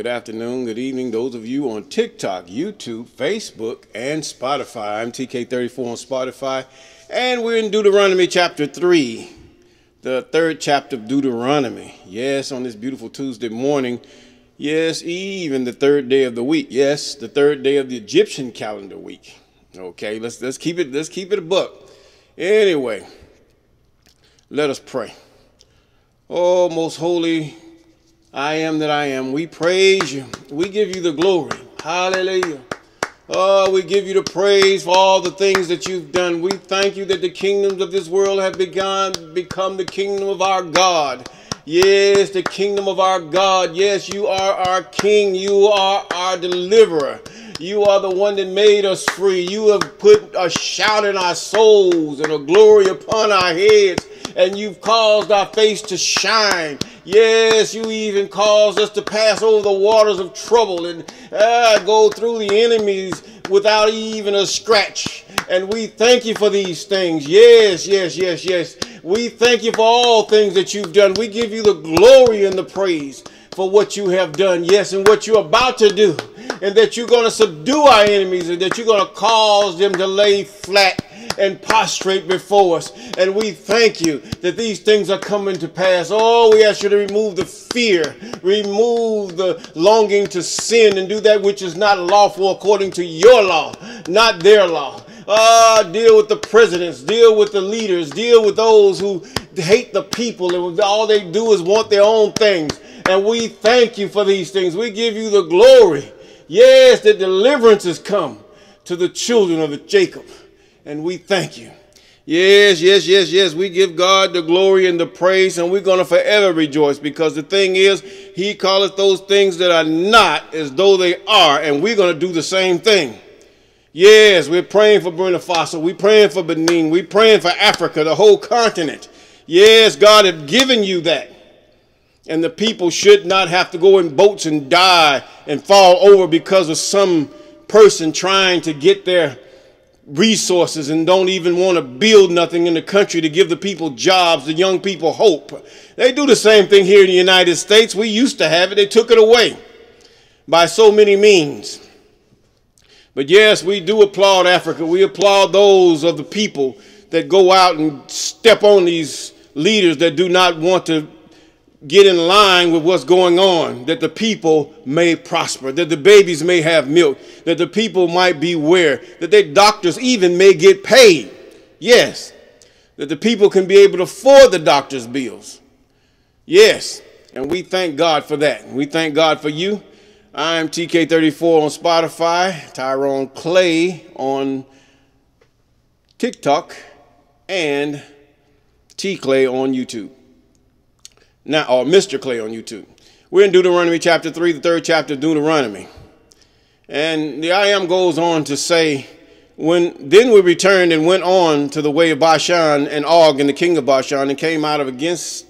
good afternoon, good evening, those of you on TikTok, YouTube, Facebook, and Spotify. I'm TK34 on Spotify, and we're in Deuteronomy chapter 3, the third chapter of Deuteronomy. Yes, on this beautiful Tuesday morning. Yes, even the third day of the week. Yes, the third day of the Egyptian calendar week. Okay, let's let's keep it let's keep it a book. Anyway, let us pray. Oh, most holy I am that I am. We praise you. We give you the glory. Hallelujah. Oh, we give you the praise for all the things that you've done. We thank you that the kingdoms of this world have begun become the kingdom of our God. Yes, the kingdom of our God. Yes, you are our king. You are our deliverer. You are the one that made us free. You have put a shout in our souls and a glory upon our heads and you've caused our face to shine. Yes, you even caused us to pass over the waters of trouble and uh, go through the enemies without even a scratch. And we thank you for these things. Yes, yes, yes, yes. We thank you for all things that you've done. We give you the glory and the praise for what you have done. Yes, and what you're about to do. And that you're going to subdue our enemies and that you're going to cause them to lay flat and prostrate before us. And we thank you that these things are coming to pass. Oh, we ask you to remove the fear, remove the longing to sin and do that which is not lawful according to your law, not their law. Ah, deal with the presidents, deal with the leaders, deal with those who hate the people and all they do is want their own things. And we thank you for these things. We give you the glory. Yes, the deliverance has come to the children of Jacob and we thank you. Yes, yes, yes, yes. We give God the glory and the praise, and we're going to forever rejoice because the thing is, He calleth those things that are not as though they are, and we're going to do the same thing. Yes, we're praying for Burkina Faso. We're praying for Benin. We're praying for Africa, the whole continent. Yes, God has given you that. And the people should not have to go in boats and die and fall over because of some person trying to get their resources and don't even want to build nothing in the country to give the people jobs, the young people hope. They do the same thing here in the United States. We used to have it, they took it away by so many means. But yes, we do applaud Africa. We applaud those of the people that go out and step on these leaders that do not want to get in line with what's going on, that the people may prosper, that the babies may have milk, that the people might beware, that their doctors even may get paid. Yes, that the people can be able to afford the doctor's bills. Yes, and we thank God for that. We thank God for you. I'm TK34 on Spotify, Tyrone Clay on TikTok, and T Clay on YouTube now, or Mr. Clay on YouTube. We're in Deuteronomy chapter 3, the third chapter of Deuteronomy. And the I am goes on to say, when then we returned and went on to the way of Bashan and Og and the king of Bashan and came out of against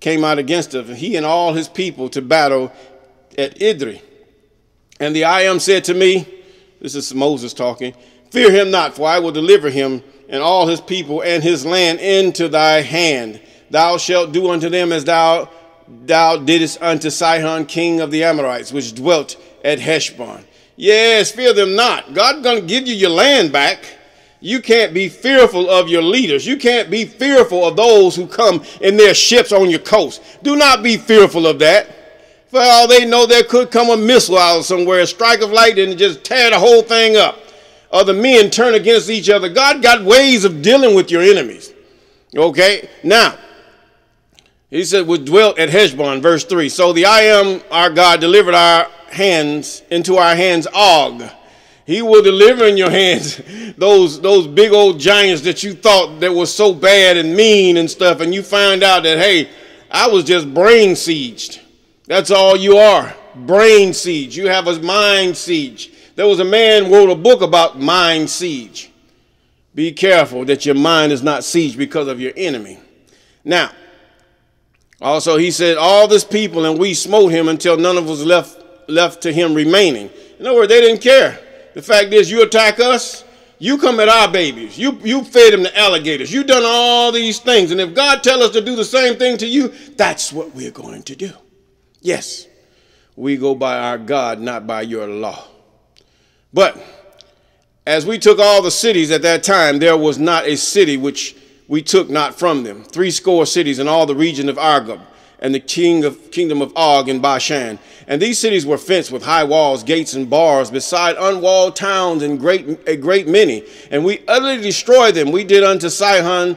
came out against him, he and all his people to battle at Edrei. And the I am said to me, this is Moses talking, fear him not, for I will deliver him and all his people and his land into thy hand thou shalt do unto them as thou thou didst unto Sihon king of the Amorites, which dwelt at Heshbon. Yes, fear them not. God's going to give you your land back. You can't be fearful of your leaders. You can't be fearful of those who come in their ships on your coast. Do not be fearful of that. For all they know, there could come a missile out of somewhere, a strike of lightning, and just tear the whole thing up. Or the men turn against each other. God got ways of dealing with your enemies. Okay? Now, he said, "We dwelt at Heshbon, verse 3. So the I am our God delivered our hands into our hands Og. He will deliver in your hands those, those big old giants that you thought that was so bad and mean and stuff, and you find out that, hey, I was just brain sieged. That's all you are. Brain siege. You have a mind siege. There was a man wrote a book about mind siege. Be careful that your mind is not sieged because of your enemy. Now, also, he said, All this people, and we smote him until none of us left, left to him remaining. In other words, they didn't care. The fact is, you attack us, you come at our babies. You, you fed them to alligators. You done all these things. And if God tell us to do the same thing to you, that's what we're going to do. Yes. We go by our God, not by your law. But as we took all the cities at that time, there was not a city which we took not from them. Three score cities in all the region of Argob and the king of kingdom of Og in Bashan. And these cities were fenced with high walls, gates, and bars, beside unwalled towns and great a great many. And we utterly destroyed them. We did unto Sihon,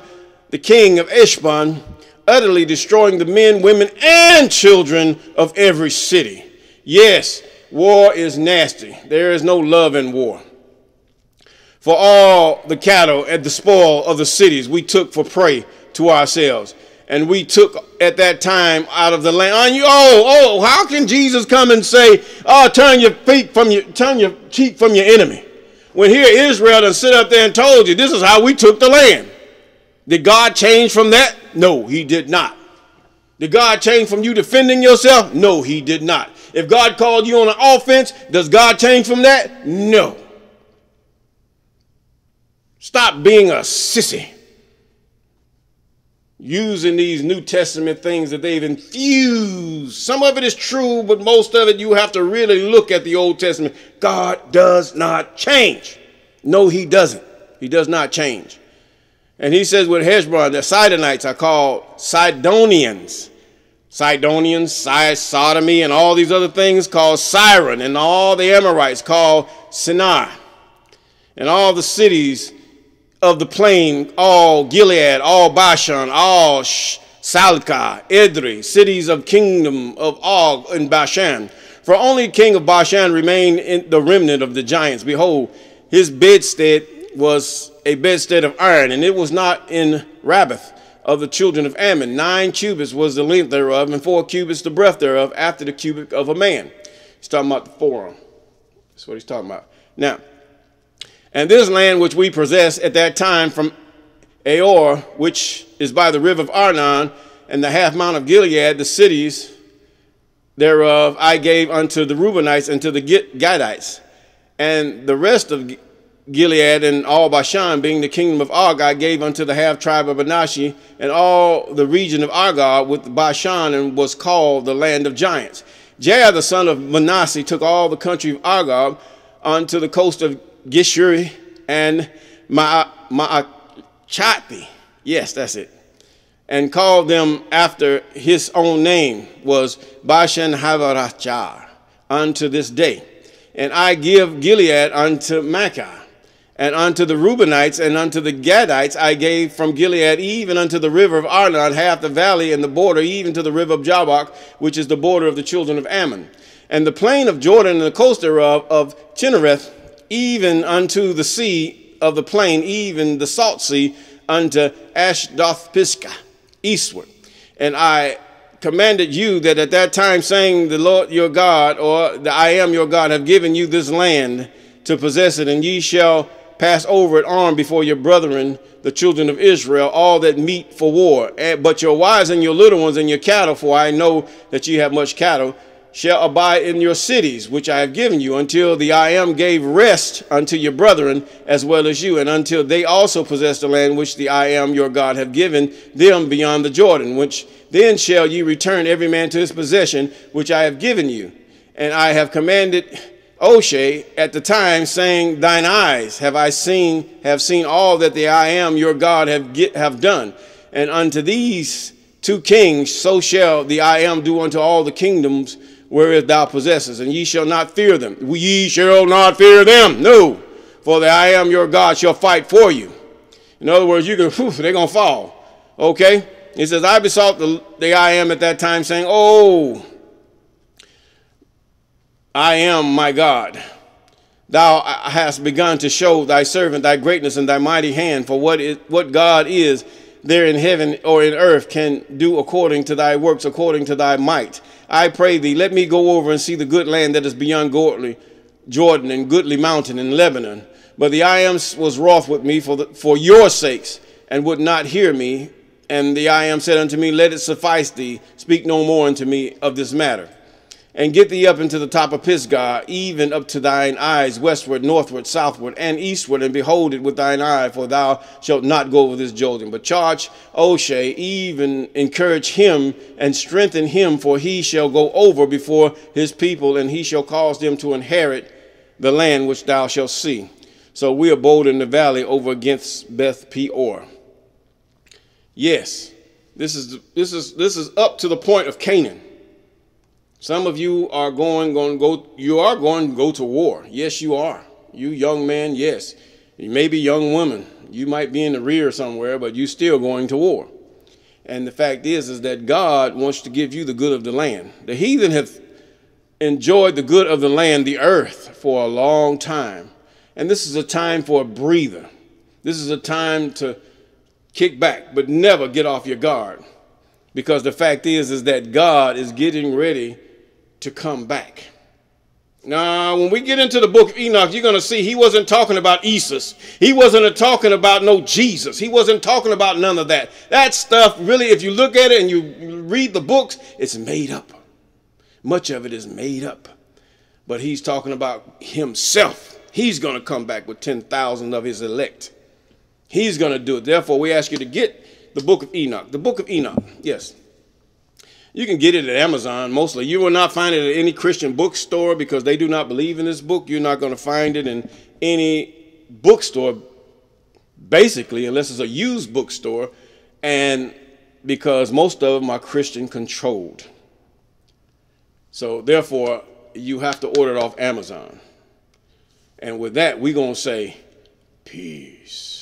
the king of Heshbon, utterly destroying the men, women, and children of every city. Yes, war is nasty. There is no love in war. For all the cattle and the spoil of the cities we took for prey to ourselves and we took at that time out of the land. Oh, oh, how can Jesus come and say, "Oh, turn your feet from your turn your cheek from your enemy"? When here Israel and sit up there and told you this is how we took the land. Did God change from that? No, He did not. Did God change from you defending yourself? No, He did not. If God called you on an offense, does God change from that? No. Stop being a sissy using these New Testament things that they've infused. Some of it is true, but most of it you have to really look at the Old Testament. God does not change. No, he doesn't. He does not change. And he says with Heshbon, the Sidonites are called Sidonians. Sidonians, sodomy, and all these other things called Siren, and all the Amorites called Sinai. And all the cities of the plain, all Gilead, all Bashan, all Salcah, Edrei, cities of kingdom of Og and Bashan. For only king of Bashan remained in the remnant of the giants. Behold, his bedstead was a bedstead of iron, and it was not in Rabbath of the children of Ammon. Nine cubits was the length thereof, and four cubits the breadth thereof, after the cubit of a man. He's talking about the forearm. That's what he's talking about. Now, and this land which we possess at that time from Aor, which is by the river of Arnon, and the half mount of Gilead, the cities thereof I gave unto the Reubenites and to the Gadites. And the rest of Gilead and all Bashan, being the kingdom of Og, I gave unto the half tribe of Manasseh, and all the region of Argob with Bashan, and was called the land of giants. Jair, the son of Manasseh, took all the country of Argob unto the coast of Geshuri, and Maachathi. Yes, that's it. And called them after his own name was Bashan Havarachar unto this day. And I give Gilead unto Maachah, and unto the Reubenites and unto the Gadites I gave from Gilead even unto the river of Arnon, half the valley and the border, even to the river of Jabbok, which is the border of the children of Ammon. And the plain of Jordan and the coast thereof of Chinnereth even unto the sea of the plain, even the salt sea, unto Ashdoth Pisgah, eastward. And I commanded you that at that time, saying, The Lord your God, or the I am your God, have given you this land to possess it, and ye shall pass over it armed before your brethren, the children of Israel, all that meet for war. Eh, but your wives and your little ones and your cattle, for I know that ye have much cattle, shall abide in your cities, which I have given you, until the I am gave rest unto your brethren as well as you, and until they also possess the land which the I am your God have given them beyond the Jordan, which then shall ye return every man to his possession, which I have given you. And I have commanded Oshea at the time, saying, Thine eyes have I seen, have seen all that the I am your God have, get, have done. And unto these two kings, so shall the I am do unto all the kingdoms wherewith thou possessest, and ye shall not fear them. Ye shall not fear them. No, for the I am your God shall fight for you. In other words, you can, whew, they're going to fall. Okay? He says, I besought the, the I am at that time, saying, Oh, I am my God. Thou hast begun to show thy servant thy greatness and thy mighty hand, for what, is, what God is there in heaven or in earth can do according to thy works, according to thy might. I pray thee, let me go over and see the good land that is beyond Gortli, Jordan and goodly mountain in Lebanon. But the I am was wroth with me for, the, for your sakes and would not hear me. And the I am said unto me, Let it suffice thee, speak no more unto me of this matter. And get thee up into the top of Pisgah, even up to thine eyes, westward, northward, southward, and eastward, and behold it with thine eye, for thou shalt not go over this Jordan. But charge Oshea, even encourage him and strengthen him, for he shall go over before his people, and he shall cause them to inherit the land which thou shalt see. So we abode in the valley over against Beth Peor. Yes, this is this is this is up to the point of Canaan. Some of you are going, going to go, you are going to go to war. Yes, you are. You young man, yes. You may be young woman. You might be in the rear somewhere, but you're still going to war. And the fact is, is that God wants to give you the good of the land. The heathen have enjoyed the good of the land, the earth, for a long time. And this is a time for a breather. This is a time to kick back, but never get off your guard. Because the fact is, is that God is getting ready to come back. Now, when we get into the book of Enoch, you're going to see he wasn't talking about Isis. He wasn't talking about no Jesus. He wasn't talking about none of that. That stuff, really, if you look at it and you read the books, it's made up. Much of it is made up. But he's talking about himself. He's going to come back with 10,000 of his elect. He's going to do it. Therefore, we ask you to get the book of Enoch. The book of Enoch, yes. You can get it at Amazon mostly. You will not find it at any Christian bookstore because they do not believe in this book. You're not going to find it in any bookstore, basically, unless it's a used bookstore, and because most of them are Christian controlled. So, therefore, you have to order it off Amazon. And with that, we're going to say, peace.